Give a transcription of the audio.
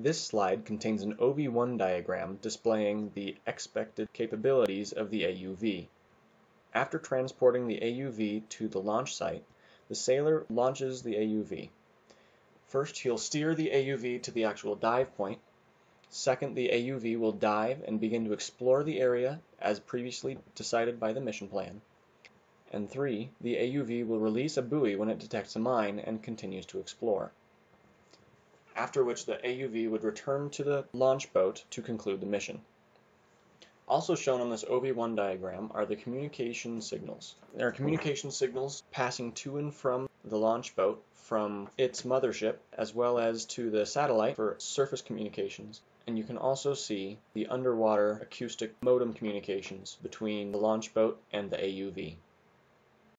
This slide contains an OV1 diagram displaying the expected capabilities of the AUV. After transporting the AUV to the launch site, the sailor launches the AUV. First he'll steer the AUV to the actual dive point. Second, the AUV will dive and begin to explore the area as previously decided by the mission plan. And three, the AUV will release a buoy when it detects a mine and continues to explore. After which the AUV would return to the launch boat to conclude the mission. Also shown on this OV1 diagram are the communication signals. There are communication signals passing to and from the launch boat from its mothership as well as to the satellite for surface communications and you can also see the underwater acoustic modem communications between the launch boat and the AUV.